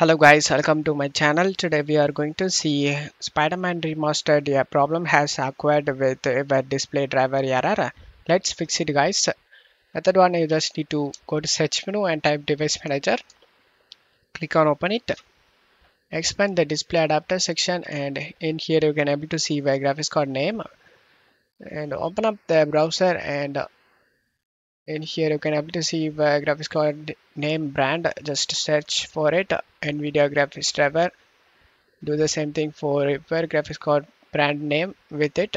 Hello guys, welcome to my channel. Today we are going to see Spider-Man Remastered. A problem has occurred with a display driver error. Let's fix it guys. Method one, you just need to go to search menu and type device manager. Click on open it. Expand the display adapter section and in here you can able to see my graphics card name. And open up the browser and in here. You can able to see the graphics card name brand just search for it. Nvidia graphics driver. Do the same thing for your graphics card brand name with it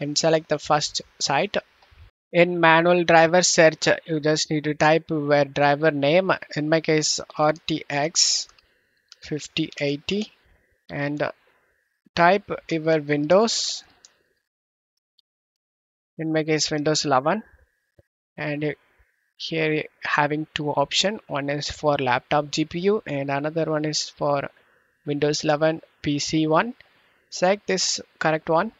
and select the first site. In manual driver search you just need to type where driver name in my case rtx 5080 and type your windows. In my case windows 11 and here having two option. One is for laptop GPU and another one is for Windows 11 PC one. Select this correct one.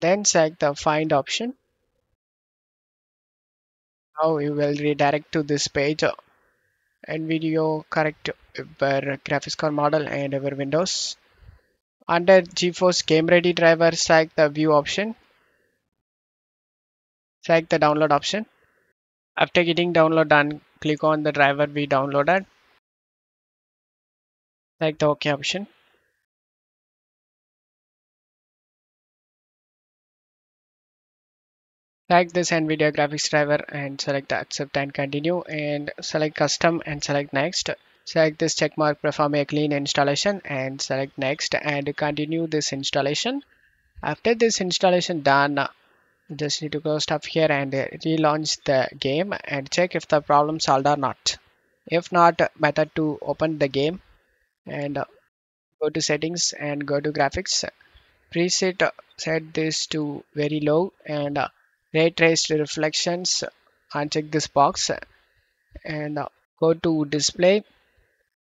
Then select the find option. Now you will redirect to this page uh, NVIDIA correct your graphics card model and our Windows. Under GeForce Game Ready driver select the view option select the download option. After getting download done, click on the driver we downloaded. Select the OK option. Select this NVIDIA graphics driver and select the accept and continue and select custom and select next. Select this checkmark perform a clean installation and select next and continue this installation. After this installation done, just need to go stop here and relaunch the game and check if the problem solved or not. If not method to open the game and go to settings and go to graphics. Preset set this to very low and ray traced reflections uncheck this box and go to display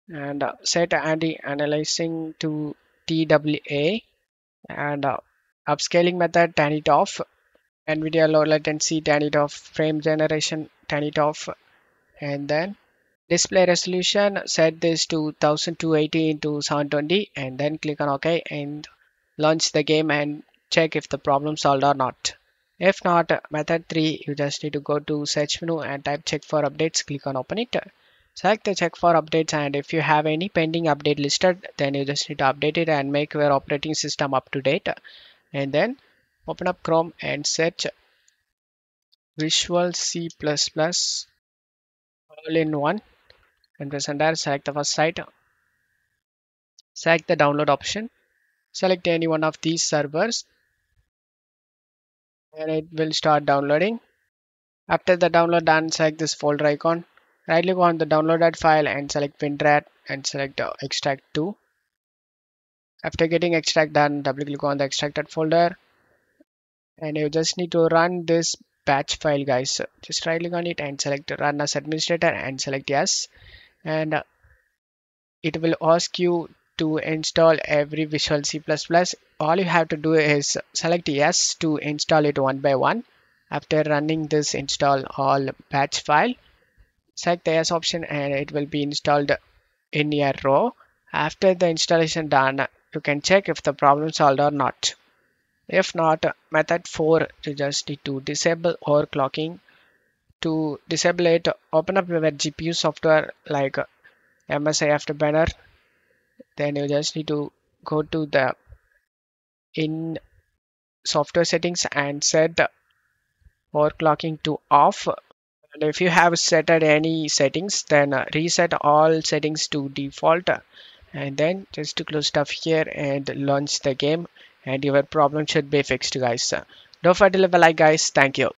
and set anti-aliasing to TWA and upscaling method turn it off NVIDIA low latency, turn it off, frame generation, turn it off, and then display resolution, set this to 1280 into 720, and then click on OK and launch the game and check if the problem solved or not. If not, method 3, you just need to go to search menu and type check for updates, click on open it. Select the check for updates and if you have any pending update listed, then you just need to update it and make your operating system up to date. And then open up Chrome and search Visual C++ all in one. And press enter select the first site. Select the download option. Select any one of these servers. And it will start downloading. After the download done select this folder icon. Right click on the downloaded file and select WinRAR and select extract to after getting extract done double click on the extracted folder and you just need to run this batch file guys. Just right click on it and select run as administrator and select yes. And it will ask you to install every visual c++ all you have to do is select yes to install it one by one. After running this install all batch file select the yes option and it will be installed in your row. After the installation done you can check if the problem solved or not if not, method 4 you just need to disable overclocking. To disable it, open up your GPU software like MSI Afterburner. Then you just need to go to the in software settings and set overclocking to off. And if you have set any settings, then reset all settings to default. And then just to close stuff here and launch the game and your problem should be fixed guys. Don't forget to leave a like guys. Thank you